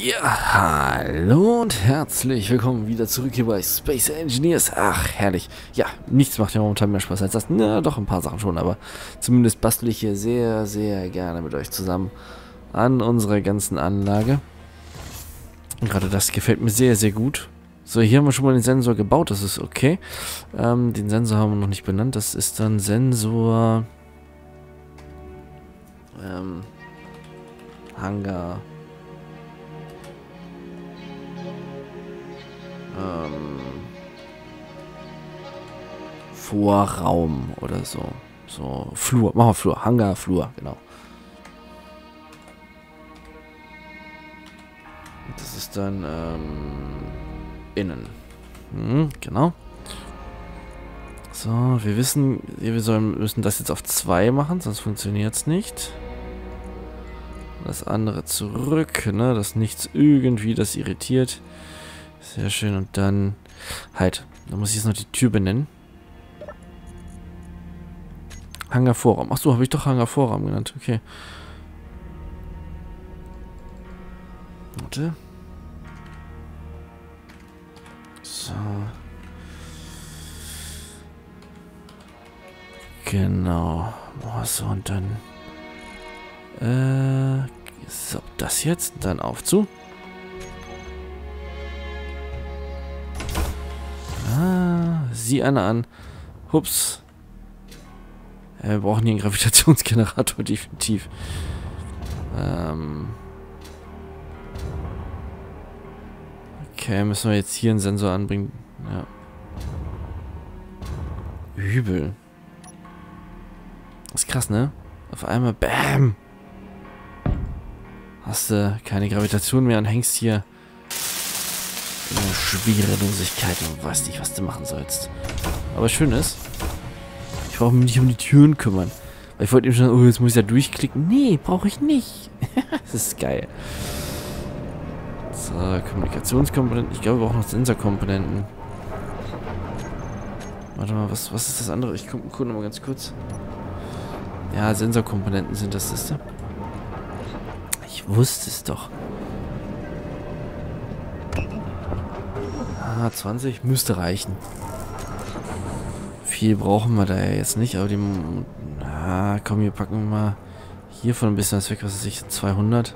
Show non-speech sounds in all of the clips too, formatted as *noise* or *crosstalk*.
Ja, hallo und herzlich willkommen wieder zurück hier bei Space Engineers. Ach, herrlich. Ja, nichts macht ja momentan mehr Spaß als das. Na, doch, ein paar Sachen schon, aber zumindest bastel ich hier sehr, sehr gerne mit euch zusammen an unserer ganzen Anlage. Gerade das gefällt mir sehr, sehr gut. So, hier haben wir schon mal den Sensor gebaut, das ist okay. Ähm, den Sensor haben wir noch nicht benannt, das ist dann Sensor... Ähm... Hangar... ähm, Vorraum oder so. So, Flur. Machen wir Flur. Hangar, Flur, genau. Das ist dann ähm, innen. Hm, genau. So, wir wissen, wir sollen, müssen das jetzt auf 2 machen, sonst funktioniert es nicht. Das andere zurück, ne, dass nichts irgendwie das irritiert. Sehr schön. Und dann halt. Da muss ich jetzt noch die Tür benennen. Hangar Vorraum. Achso, habe ich doch Hangar Vorraum genannt. Okay. Warte. So. Genau. Oh, so, und dann. Äh. So, das jetzt. Dann auf zu. Sieh einer an. Hups. Ja, wir brauchen hier einen Gravitationsgenerator, *laughs* definitiv. Ähm. Okay, müssen wir jetzt hier einen Sensor anbringen. Ja. Übel. Das ist krass, ne? Auf einmal, BAM! Hast du keine Gravitation mehr und hängst hier Schwerelosigkeit und weißt nicht, was du machen sollst. Aber schön ist, ich brauche mich nicht um die Türen kümmern. Weil ich wollte eben schon, oh, jetzt muss ich da durchklicken. Nee, brauche ich nicht. *laughs* das ist geil. So, Kommunikationskomponenten. Ich glaube, wir brauchen noch Sensorkomponenten. Warte mal, was, was ist das andere? Ich gucke guck nochmal ganz kurz. Ja, Sensorkomponenten sind das, ist Ich wusste es doch. Ah, 20 müsste reichen. Viel brauchen wir da ja jetzt nicht, aber die... Ah, komm, hier packen wir mal hiervon ein bisschen was weg, was weiß ich, 200.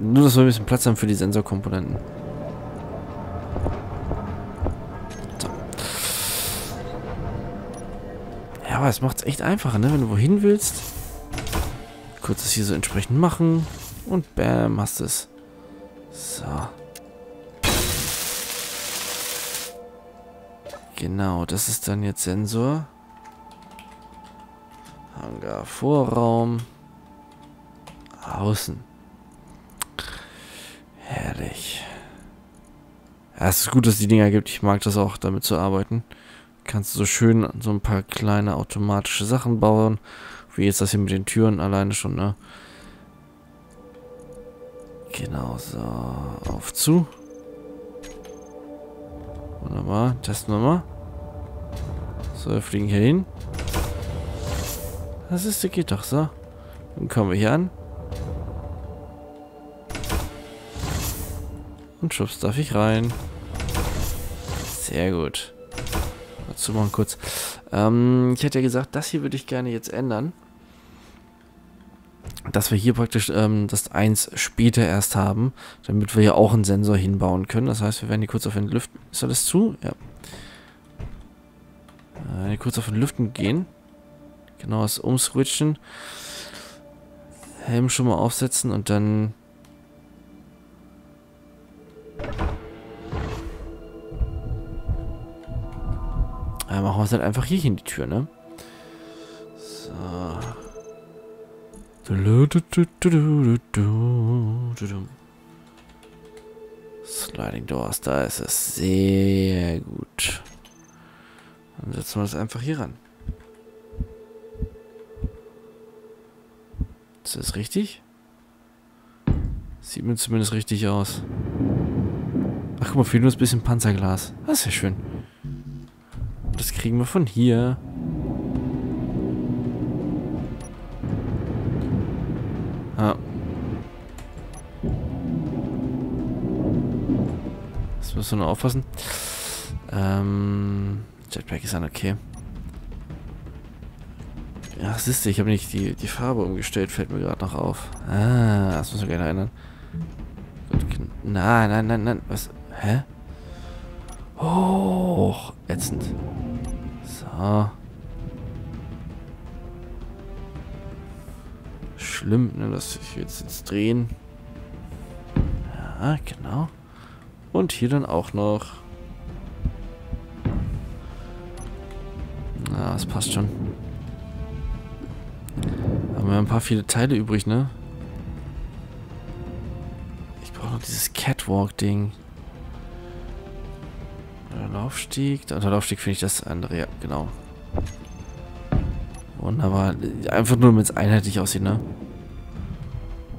Nur, dass wir ein bisschen Platz haben für die Sensorkomponenten. So. Ja, aber es macht es echt einfacher, ne? Wenn du wohin willst. Kurz das hier so entsprechend machen. Und bam, hast es. So. Genau, das ist dann jetzt Sensor. Hangar, Vorraum. Außen. Herrlich. Ja, es ist gut, dass es die Dinger gibt. Ich mag das auch, damit zu arbeiten. Kannst du so schön so ein paar kleine automatische Sachen bauen. Wie jetzt das hier mit den Türen alleine schon, ne? Genau, so. Auf zu. Wunderbar. Testen wir mal. So, wir fliegen hier hin. Das ist, geht doch so. Dann kommen wir hier an. Und schubst darf ich rein. Sehr gut. Dazu mal kurz. Ähm, ich hätte ja gesagt, das hier würde ich gerne jetzt ändern dass wir hier praktisch ähm, das 1 später erst haben, damit wir hier auch einen Sensor hinbauen können. Das heißt, wir werden hier kurz auf den Lüften... Ist alles zu? Ja. Äh, kurz auf den Lüften gehen. Genau, das umswitchen. Helm schon mal aufsetzen und dann... Ja, machen wir es halt einfach hier hin, die Tür, ne? Sliding Doors, da ist es sehr gut. Dann setzen wir das einfach hier ran. Ist das richtig? Sieht mir zumindest richtig aus. Ach, guck mal, fehlt nur ein bisschen Panzerglas. Das ist ja schön. Das kriegen wir von hier. Müssen wir nur aufpassen. Ähm, Jetpack ist dann okay. Ja, siehst du, ich habe nicht die, die Farbe umgestellt, fällt mir gerade noch auf. Ah, das muss ich gerne erinnern. Nein, nein, nein, nein, was? Hä? Oh, ätzend. So. Schlimm, ne, dass ich jetzt, jetzt drehen. Ja, genau. Und hier dann auch noch. Na, das passt schon. Haben wir ein paar viele Teile übrig, ne? Ich brauche noch dieses Catwalk-Ding. Der Laufstieg. Der Laufstieg finde ich das andere, ja, genau. Wunderbar. Einfach nur, damit es einheitlich aussieht, ne?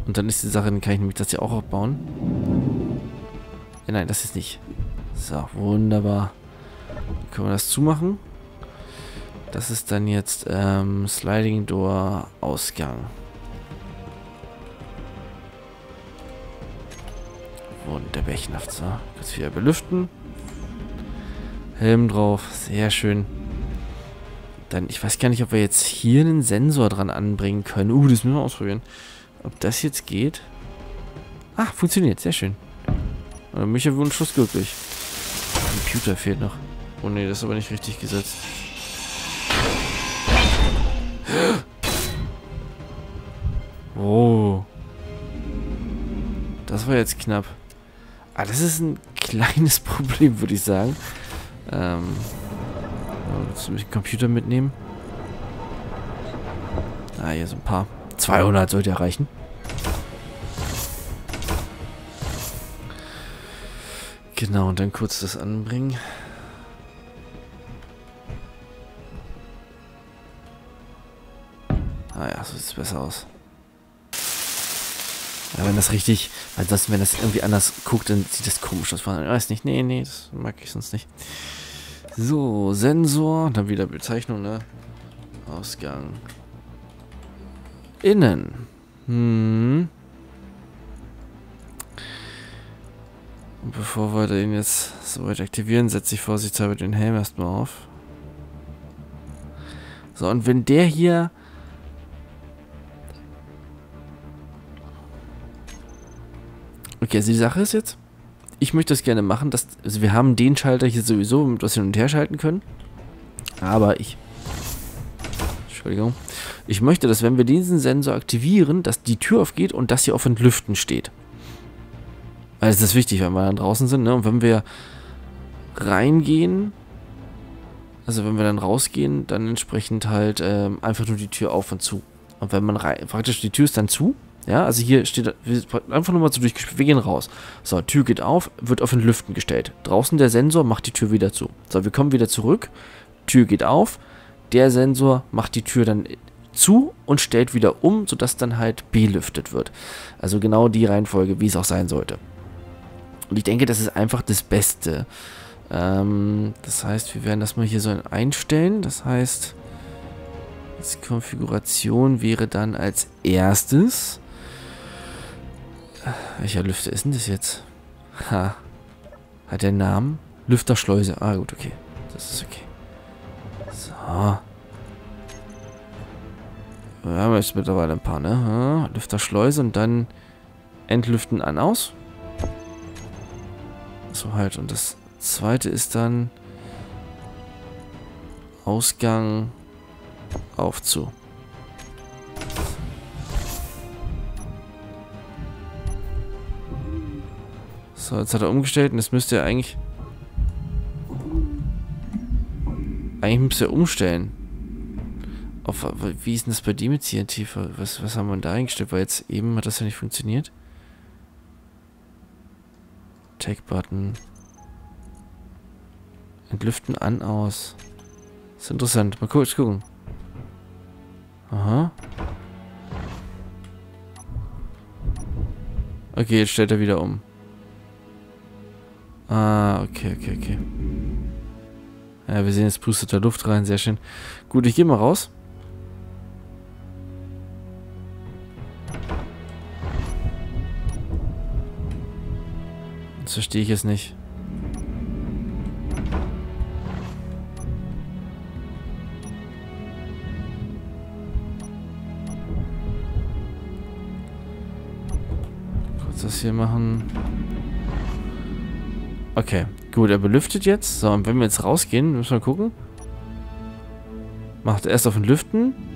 Und dann ist die Sache, dann kann ich nämlich das hier auch aufbauen. Ja, nein, das ist nicht. So, wunderbar. Können wir das zumachen. Das ist dann jetzt ähm, Sliding Door Ausgang. Wunderbärchenhaft. So, kurz wieder belüften. Helm drauf. Sehr schön. Dann, ich weiß gar nicht, ob wir jetzt hier einen Sensor dran anbringen können. Uh, das müssen wir ausprobieren. Ob das jetzt geht? Ah, funktioniert. Sehr schön. Äh, Micha wurden Schuss glücklich. Computer fehlt noch. Oh ne, das ist aber nicht richtig gesetzt. Oh. Das war jetzt knapp. Ah, das ist ein kleines *laughs* Problem, würde ich sagen. Ähm. Willst du den Computer mitnehmen? Ah, hier so ein paar. 200 sollte erreichen. Genau, und dann kurz das anbringen. Ah ja, so sieht es besser aus. Ja, wenn das richtig, weil das, wenn das irgendwie anders guckt, dann sieht das komisch aus. Ich weiß nicht, nee, nee, das mag ich sonst nicht. So, Sensor, dann wieder Bezeichnung, ne? Ausgang. Innen. Hm. Und bevor wir den jetzt soweit aktivieren, setze ich vorsichtshalber den Helm erstmal auf. So, und wenn der hier Okay, also die Sache ist jetzt, ich möchte das gerne machen, dass, also wir haben den Schalter hier sowieso, mit was hin und her schalten können. Aber ich, Entschuldigung, ich möchte, dass wenn wir diesen Sensor aktivieren, dass die Tür aufgeht und das hier auf Entlüften steht. Weil das ist wichtig, wenn wir dann draußen sind, ne? Und wenn wir reingehen, also wenn wir dann rausgehen, dann entsprechend halt ähm, einfach nur die Tür auf und zu. Und wenn man rein, praktisch die Tür ist dann zu, ja, also hier steht einfach nur mal so durchgespielt. Wir gehen raus. So, Tür geht auf, wird auf den Lüften gestellt. Draußen der Sensor macht die Tür wieder zu. So, wir kommen wieder zurück. Tür geht auf. Der Sensor macht die Tür dann zu und stellt wieder um, sodass dann halt belüftet wird. Also genau die Reihenfolge, wie es auch sein sollte. Und ich denke, das ist einfach das Beste. Ähm, das heißt, wir werden das mal hier so einstellen. Das heißt, die Konfiguration wäre dann als erstes welcher Lüfter ist denn das jetzt? Ha. Hat der Namen? Lüfterschleuse. Ah, gut, okay. Das ist okay. So. Wir haben jetzt mittlerweile ein paar, ne? Lüfterschleuse und dann entlüften an aus. So halt. Und das zweite ist dann Ausgang auf zu. So, jetzt hat er umgestellt und jetzt müsste er eigentlich... Eigentlich müsste er umstellen. Auf, wie ist denn das bei dem jetzt hier tiefer? Was, was haben wir da eingestellt? Weil jetzt eben hat das ja nicht funktioniert. Tag-Button. Entlüften an, aus. Das ist interessant. Mal kurz gucken. Aha. Okay, jetzt stellt er wieder um. Ah, okay, okay, okay. Ja, wir sehen, jetzt pustet da Luft rein. Sehr schön. Gut, ich gehe mal raus. verstehe ich es nicht. Kurz das hier machen. Okay, gut, er belüftet jetzt. So, und wenn wir jetzt rausgehen, müssen wir gucken. Macht erst auf den Lüften.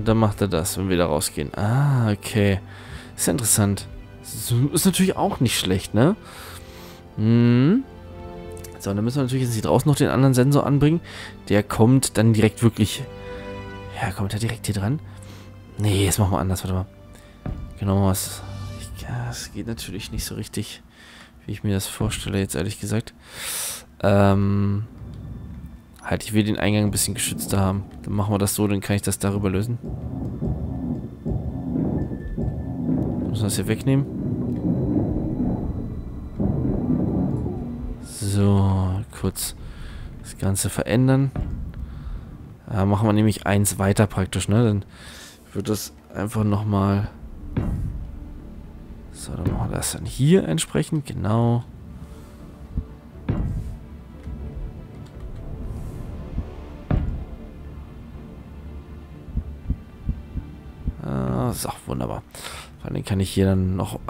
Und dann macht er das, wenn wir da rausgehen. Ah, okay. Ist ja interessant. Ist natürlich auch nicht schlecht, ne? Hm. So, dann müssen wir natürlich jetzt hier draußen noch den anderen Sensor anbringen. Der kommt dann direkt wirklich... Ja, kommt er direkt hier dran? Nee, jetzt machen wir anders. Warte mal. Genau, was... Ja, es geht natürlich nicht so richtig, wie ich mir das vorstelle, jetzt ehrlich gesagt. Ähm... Halt, ich will den Eingang ein bisschen geschützter haben. Dann machen wir das so, dann kann ich das darüber lösen. Müssen wir das hier wegnehmen. So, kurz das Ganze verändern. Da machen wir nämlich eins weiter praktisch, ne? Dann wird das einfach nochmal... So, dann machen wir das dann hier entsprechend, genau. Das ist auch wunderbar. Vor allem kann ich hier dann noch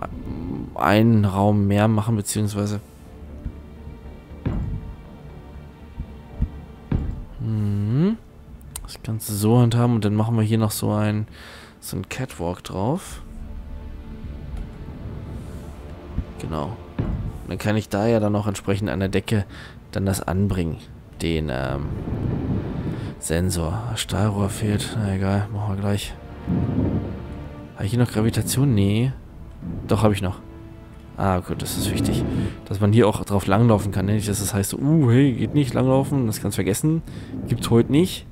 einen Raum mehr machen, beziehungsweise... Mhm. Das Ganze so handhaben und dann machen wir hier noch so ein, so ein Catwalk drauf. Genau. Und dann kann ich da ja dann auch entsprechend an der Decke dann das anbringen. Den ähm, Sensor. Stahlrohr fehlt. Na egal, machen wir gleich. Habe ich hier noch Gravitation? Nee. Doch, habe ich noch. Ah, gut, das ist wichtig. Dass man hier auch drauf langlaufen kann. Nicht, dass das heißt, uh, hey, geht nicht langlaufen. Das kannst du vergessen. Gibt's heute nicht.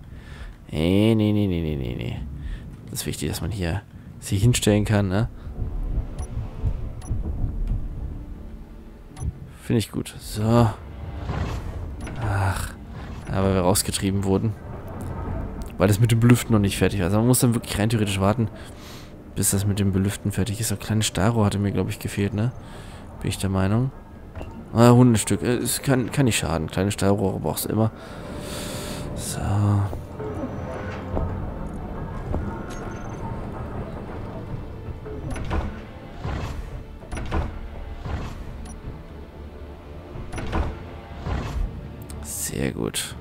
Nee, nee, nee, nee, nee, nee, nee. Das ist wichtig, dass man hier sich hinstellen kann, ne? Finde ich gut. So. Ach. Aber wir rausgetrieben wurden. Weil das mit dem Belüften noch nicht fertig war. Also man muss dann wirklich rein theoretisch warten, bis das mit dem Belüften fertig ist. Ein kleines Staro hatte mir, glaube ich, gefehlt, ne? Bin ich der Meinung. Ah, Hundestück. Äh, es kann, kann nicht schaden. Kleine Stahlrohre brauchst du immer. So. Sehr gut.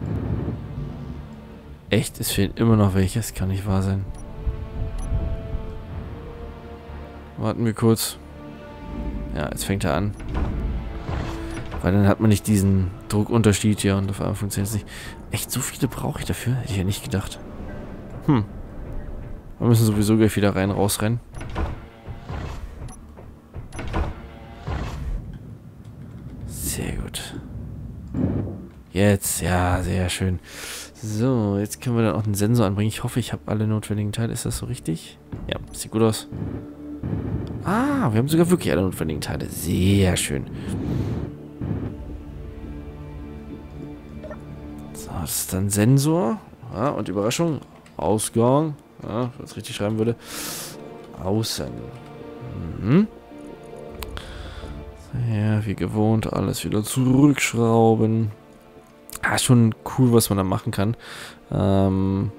Echt, es fehlen immer noch welche. Das kann nicht wahr sein. Warten wir kurz. Ja, jetzt fängt er an. Weil dann hat man nicht diesen Druckunterschied hier und auf einmal funktioniert es nicht. Echt, so viele brauche ich dafür? Hätte ich ja nicht gedacht. Hm. Wir müssen sowieso gleich wieder rein, rausrennen. Sehr gut. Jetzt, ja, sehr schön. So, jetzt können wir dann auch einen Sensor anbringen. Ich hoffe, ich habe alle notwendigen Teile. Ist das so richtig? Ja, sieht gut aus. Ah, wir haben sogar wirklich alle notwendigen Teile. Sehr schön. So, das ist dann Sensor. Ja, und Überraschung. Ausgang. Ja, wenn ich richtig schreiben würde. Außen. Mhm. Ja, wie gewohnt, alles wieder zurückschrauben. Ah, schon cool, was man da machen kann. Ähm,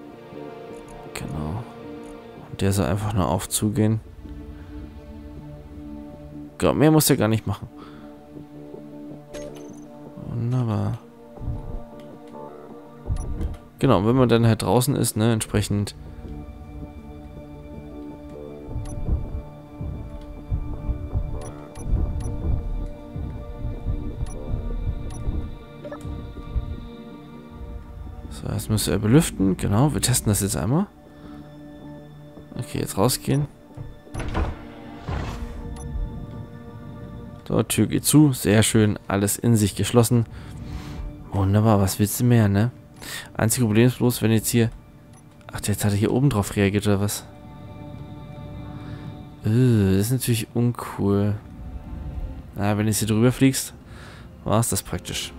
genau. Und der soll einfach nur aufzugehen. Mehr muss er gar nicht machen. Wunderbar. Genau, wenn man dann halt draußen ist, ne, entsprechend... So, jetzt müsste er belüften. Genau, wir testen das jetzt einmal. Okay, jetzt rausgehen. So, Tür geht zu. Sehr schön. Alles in sich geschlossen. Wunderbar. Was willst du mehr, ne? Einzige Problem ist bloß, wenn jetzt hier... Ach, jetzt hat er hier oben drauf reagiert, oder was? Uh, das ist natürlich uncool. Na, wenn du jetzt hier drüber fliegst, war es das praktisch.